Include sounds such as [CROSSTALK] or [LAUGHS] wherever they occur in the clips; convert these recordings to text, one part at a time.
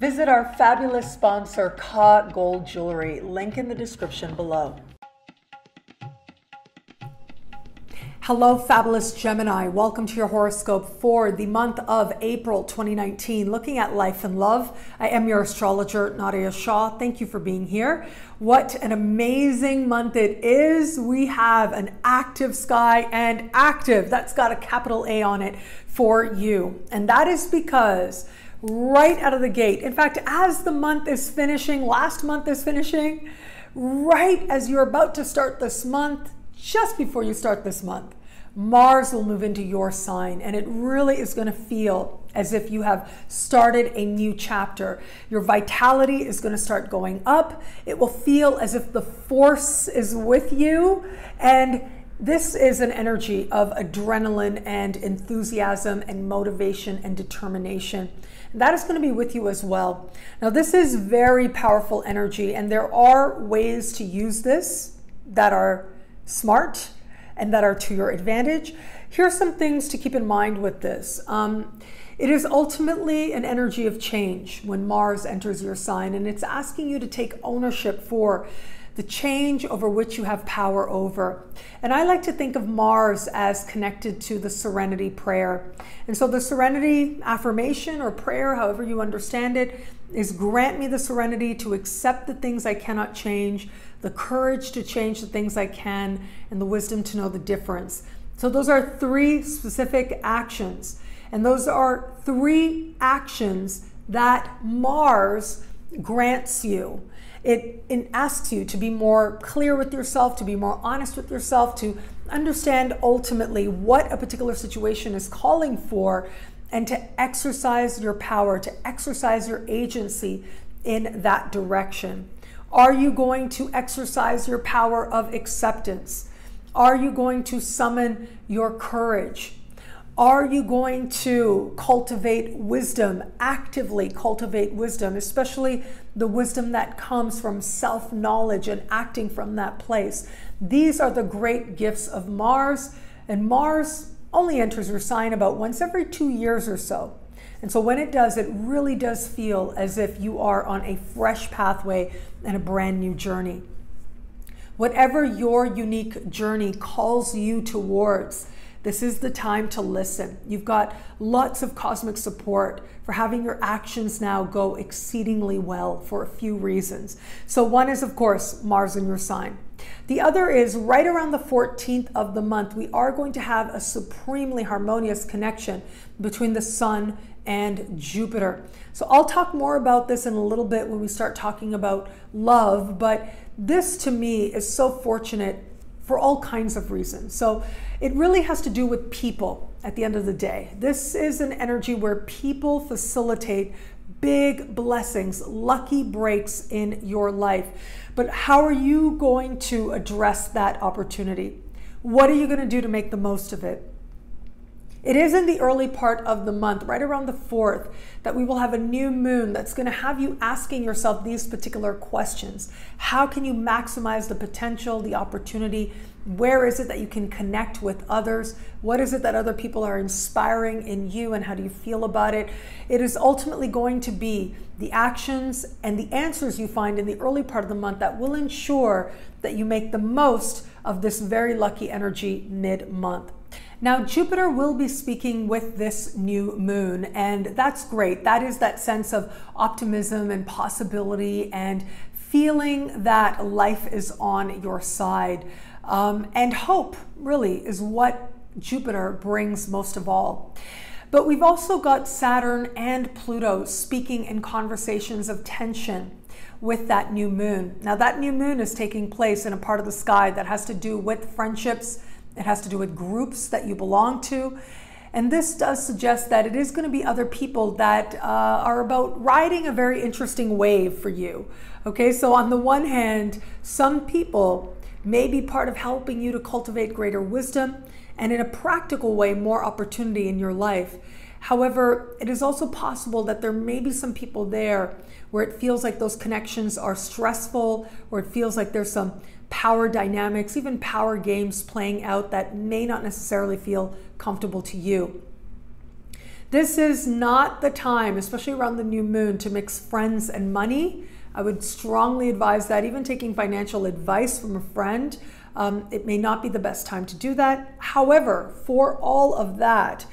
Visit our fabulous sponsor, Ka Gold Jewelry, link in the description below. Hello, fabulous Gemini. Welcome to your horoscope for the month of April 2019. Looking at life and love, I am your astrologer, Nadiya Shah. Thank you for being here. What an amazing month it is. We have an active sky and active, that's got a capital A on it for you. And that is because right out of the gate, in fact, as the month is finishing, last month is finishing, right as you're about to start this month, just before you start this month, Mars will move into your sign, and it really is going to feel as if you have started a new chapter. Your vitality is going to start going up. It will feel as if the force is with you, and this is an energy of adrenaline and enthusiasm and motivation and determination. That is going to be with you as well. Now, this is very powerful energy, and there are ways to use this that are smart and that are to your advantage. Here are some things to keep in mind with this. Um, it is ultimately an energy of change when Mars enters your sign, and it's asking you to take ownership for the change over which you have power over. And I like to think of Mars as connected to the serenity prayer. And so the serenity affirmation or prayer, however you understand it, is grant me the serenity to accept the things I cannot change, the courage to change the things I can, and the wisdom to know the difference. So, those are three specific actions. And those are three actions that Mars grants you. It, it, asks you to be more clear with yourself, to be more honest with yourself, to understand ultimately what a particular situation is calling for, and to exercise your power, to exercise your agency in that direction. Are you going to exercise your power of acceptance? Are you going to summon your courage? Are you going to cultivate wisdom, actively cultivate wisdom, especially the wisdom that comes from self knowledge and acting from that place? These are the great gifts of Mars, and Mars only enters your sign about once every two years or so. And so when it does, it really does feel as if you are on a fresh pathway and a brand new journey. Whatever your unique journey calls you towards, this is the time to listen. You've got lots of cosmic support for having your actions now go exceedingly well for a few reasons. So, one is, of course, Mars in your sign. The other is right around the 14th of the month, we are going to have a supremely harmonious connection between the Sun and Jupiter. So I'll talk more about this in a little bit when we start talking about love, but this to me is so fortunate for all kinds of reasons. So it really has to do with people at the end of the day. This is an energy where people facilitate big blessings, lucky breaks in your life. But how are you going to address that opportunity? What are you going to do to make the most of it? It is in the early part of the month, right around the 4th, that we will have a new moon that's going to have you asking yourself these particular questions. How can you maximize the potential, the opportunity? Where is it that you can connect with others? What is it that other people are inspiring in you, and how do you feel about it? It is ultimately going to be the actions and the answers you find in the early part of the month that will ensure that you make the most of this very lucky energy mid month. Now, Jupiter will be speaking with this new moon, and that's great. That is that sense of optimism and possibility and feeling that life is on your side. Um, and hope, really, is what Jupiter brings most of all. But we've also got Saturn and Pluto speaking in conversations of tension with that new moon. Now, that new moon is taking place in a part of the sky that has to do with friendships it has to do with groups that you belong to. And this does suggest that it is going to be other people that uh, are about riding a very interesting wave for you. Okay, so on the one hand, some people may be part of helping you to cultivate greater wisdom and, in a practical way, more opportunity in your life. However, it is also possible that there may be some people there where it feels like those connections are stressful or it feels like there's some power dynamics, even power games playing out that may not necessarily feel comfortable to you. This is not the time, especially around the new moon, to mix friends and money. I would strongly advise that, even taking financial advice from a friend, um, it may not be the best time to do that. However, for all of that,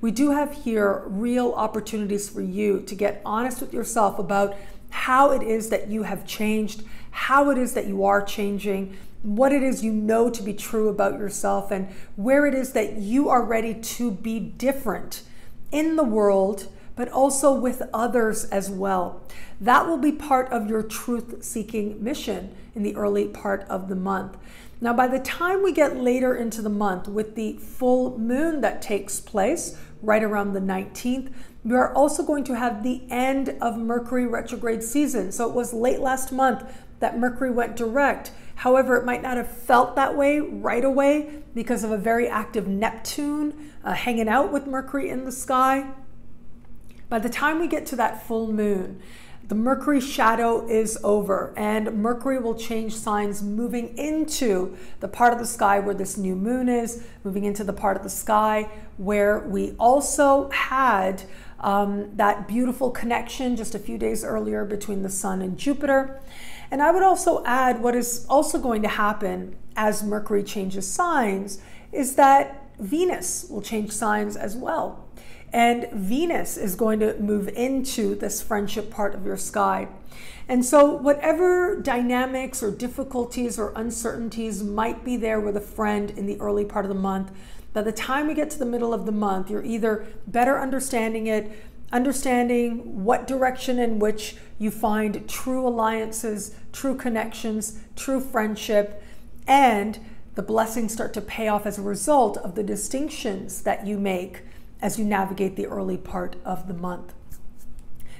we do have here real opportunities for you to get honest with yourself about how it is that you have changed, how it is that you are changing, what it is you know to be true about yourself, and where it is that you are ready to be different in the world, but also with others as well. That will be part of your truth seeking mission in the early part of the month. Now, by the time we get later into the month with the full moon that takes place right around the 19th, we are also going to have the end of Mercury retrograde season. So it was late last month that Mercury went direct. However, it might not have felt that way right away because of a very active Neptune uh, hanging out with Mercury in the sky. By the time we get to that full moon, the Mercury shadow is over, and Mercury will change signs moving into the part of the sky where this new moon is, moving into the part of the sky where we also had um, that beautiful connection just a few days earlier between the Sun and Jupiter. And I would also add what is also going to happen as Mercury changes signs is that Venus will change signs as well. And Venus is going to move into this friendship part of your sky. And so, whatever dynamics or difficulties or uncertainties might be there with a friend in the early part of the month, by the time we get to the middle of the month, you're either better understanding it, understanding what direction in which you find true alliances, true connections, true friendship, and the blessings start to pay off as a result of the distinctions that you make as you navigate the early part of the month.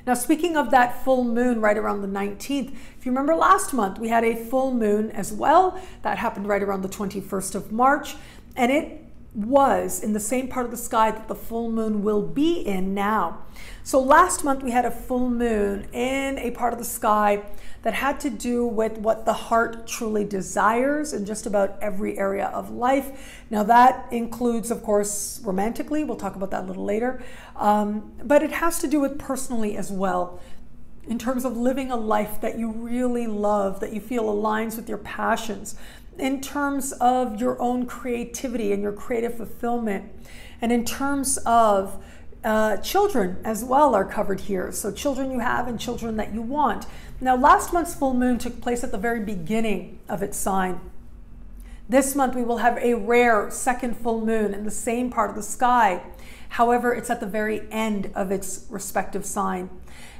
Now, speaking of that full moon right around the 19th, if you remember last month, we had a full moon as well. That happened right around the 21st of March, and it was in the same part of the sky that the full moon will be in now. So last month we had a full moon in a part of the sky that had to do with what the heart truly desires in just about every area of life. Now, that includes, of course, romantically, we'll talk about that a little later, um, but it has to do with personally as well. In terms of living a life that you really love, that you feel aligns with your passions, in terms of your own creativity and your creative fulfillment, and in terms of uh, children as well are covered here. So, children you have and children that you want. Now, last month's full moon took place at the very beginning of its sign. This month, we will have a rare second full moon in the same part of the sky. However, it's at the very end of its respective sign.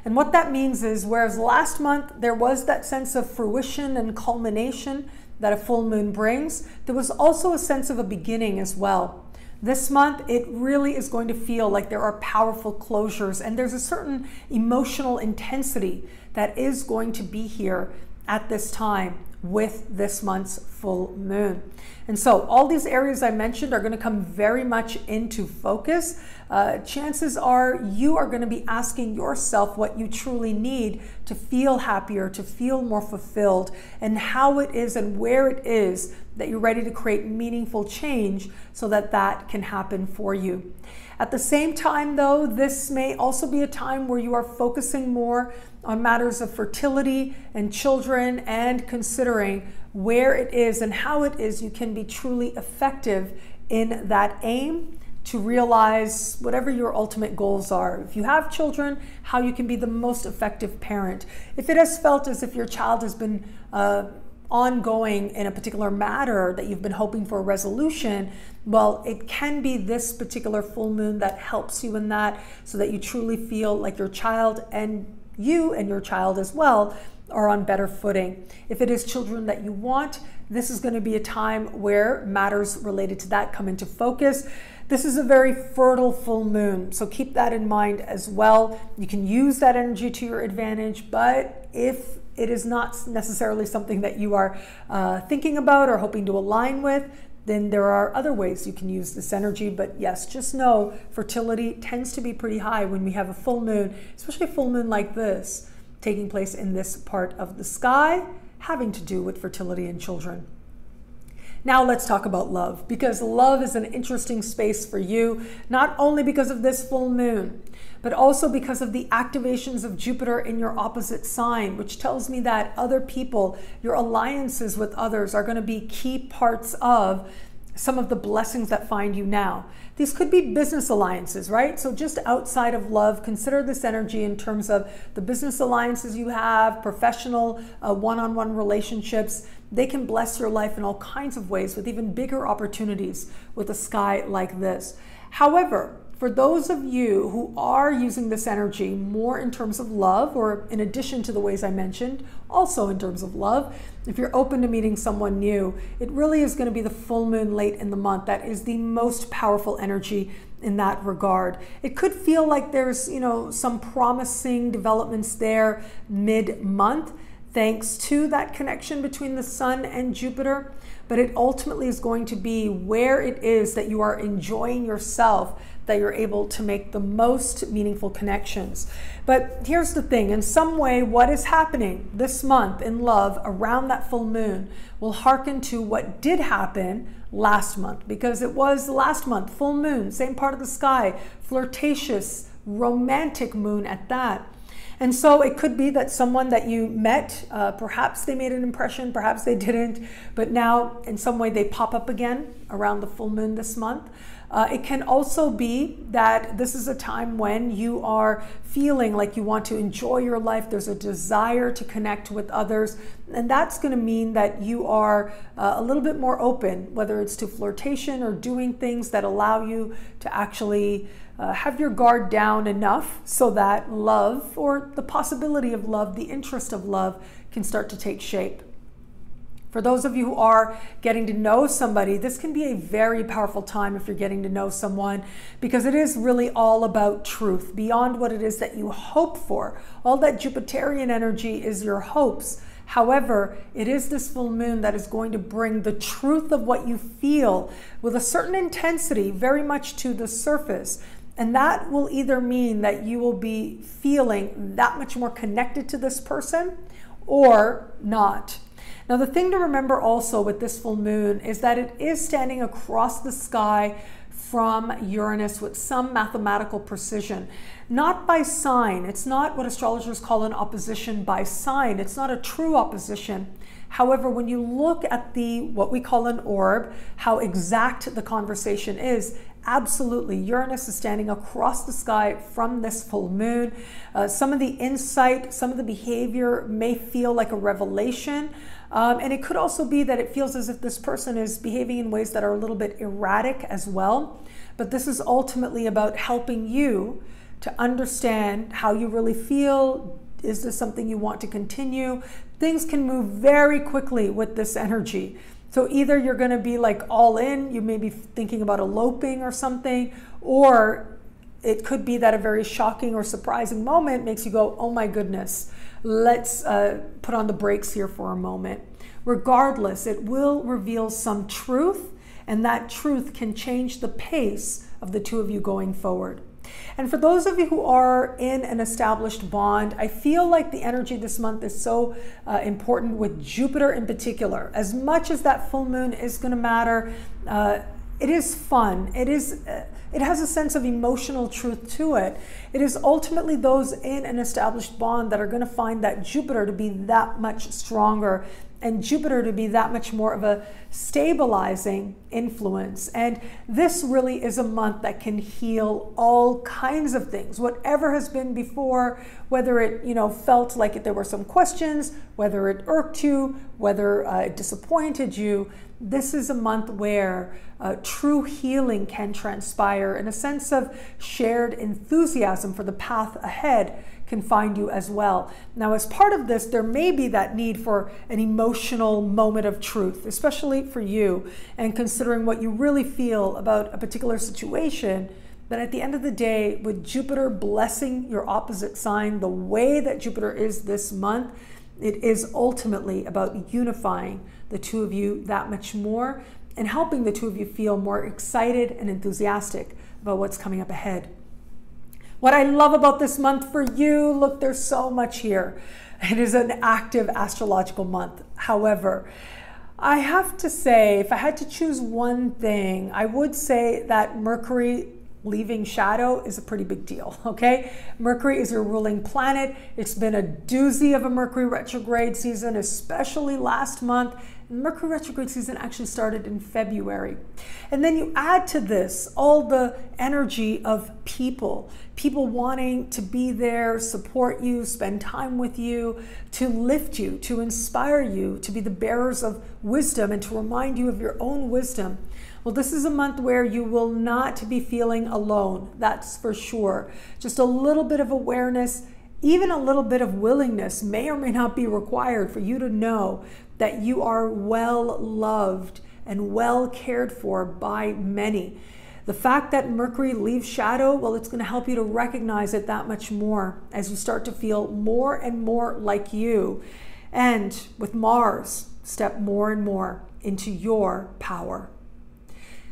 And what that means is, whereas last month there was that sense of fruition and culmination that a full moon brings, there was also a sense of a beginning as well. This month, it really is going to feel like there are powerful closures and there's a certain emotional intensity that is going to be here at this time with this month's full moon. And so, all these areas I mentioned are going to come very much into focus. Uh, chances are you are going to be asking yourself what you truly need to feel happier, to feel more fulfilled, and how it is and where it is that you're ready to create meaningful change so that that can happen for you. At the same time, though, this may also be a time where you are focusing more on matters of fertility and children and considering where it is and how it is you can be truly effective in that aim to realize whatever your ultimate goals are. If you have children, how you can be the most effective parent. If it has felt as if your child has been uh, ongoing in a particular matter that you've been hoping for a resolution, well, it can be this particular full moon that helps you in that so that you truly feel like your child and you and your child as well are on better footing. If it is children that you want, this is going to be a time where matters related to that come into focus. This is a very fertile full moon, so keep that in mind as well. You can use that energy to your advantage, but if it is not necessarily something that you are uh, thinking about or hoping to align with, then there are other ways you can use this energy. But yes, just know fertility tends to be pretty high when we have a full moon, especially a full moon like this taking place in this part of the sky, having to do with fertility in children. Now let's talk about love because love is an interesting space for you, not only because of this full moon, but also because of the activations of Jupiter in your opposite sign, which tells me that other people, your alliances with others, are going to be key parts of some of the blessings that find you now. These could be business alliances, right? So, just outside of love, consider this energy in terms of the business alliances you have, professional one on one relationships. They can bless your life in all kinds of ways with even bigger opportunities with a sky like this. However, for those of you who are using this energy more in terms of love, or in addition to the ways I mentioned, also in terms of love, if you're open to meeting someone new, it really is going to be the full moon late in the month that is the most powerful energy in that regard. It could feel like there's, you know, some promising developments there mid-month thanks to that connection between the sun and Jupiter, but it ultimately is going to be where it is that you are enjoying yourself that you're able to make the most meaningful connections. But here's the thing in some way, what is happening this month in love around that full moon will hearken to what did happen last month because it was last month, full moon, same part of the sky, flirtatious, romantic moon at that. And so it could be that someone that you met, uh, perhaps they made an impression, perhaps they didn't, but now in some way they pop up again around the full moon this month. Uh, it can also be that this is a time when you are feeling like you want to enjoy your life. There's a desire to connect with others. And that's going to mean that you are uh, a little bit more open, whether it's to flirtation or doing things that allow you to actually uh, have your guard down enough so that love or the possibility of love, the interest of love, can start to take shape. For those of you who are getting to know somebody, this can be a very powerful time if you're getting to know someone because it is really all about truth beyond what it is that you hope for. All that Jupiterian energy is your hopes. However, it is this full moon that is going to bring the truth of what you feel with a certain intensity very much to the surface. And that will either mean that you will be feeling that much more connected to this person or not. Now, the thing to remember also with this full moon is that it is standing across the sky from Uranus with some mathematical precision. Not by sign. It's not what astrologers call an opposition by sign. It's not a true opposition. However, when you look at the what we call an orb, how exact the conversation is, absolutely Uranus is standing across the sky from this full moon. Uh, some of the insight, some of the behavior may feel like a revelation. Um, and it could also be that it feels as if this person is behaving in ways that are a little bit erratic as well. But this is ultimately about helping you to understand how you really feel. Is this something you want to continue? Things can move very quickly with this energy. So either you're going to be like all in, you may be thinking about eloping or something, or it could be that a very shocking or surprising moment makes you go, oh my goodness, let's uh, put on the brakes here for a moment. Regardless, it will reveal some truth, and that truth can change the pace of the two of you going forward. And for those of you who are in an established bond, I feel like the energy this month is so uh, important with Jupiter in particular. As much as that full moon is going to matter, uh, it is fun. It is. Uh, it has a sense of emotional truth to it. It is ultimately those in an established bond that are going to find that Jupiter to be that much stronger and Jupiter to be that much more of a stabilizing influence. And this really is a month that can heal all kinds of things. Whatever has been before, whether it, you know, felt like there were some questions, whether it irked you, whether uh, it disappointed you, this is a month where uh, true healing can transpire in a sense of shared enthusiasm for the path ahead can find you as well. Now, as part of this, there may be that need for an emotional moment of truth, especially for you, and considering what you really feel about a particular situation. But at the end of the day, with Jupiter blessing your opposite sign the way that Jupiter is this month, it is ultimately about unifying the two of you that much more and helping the two of you feel more excited and enthusiastic about what's coming up ahead. What I love about this month for you, look, there's so much here. It is an active astrological month. However, I have to say, if I had to choose one thing, I would say that Mercury leaving shadow is a pretty big deal, [LAUGHS] okay? Mercury is your ruling planet. It's been a doozy of a Mercury retrograde season, especially last month. Mercury retrograde season actually started in February. And then you add to this all the energy of people, people wanting to be there, support you, spend time with you, to lift you, to inspire you, to be the bearers of wisdom, and to remind you of your own wisdom. Well, this is a month where you will not be feeling alone, that's for sure. Just a little bit of awareness, even a little bit of willingness may or may not be required for you to know that you are well loved and well cared for by many. The fact that Mercury leaves shadow, well, it's going to help you to recognize it that much more as you start to feel more and more like you. And with Mars, step more and more into your power.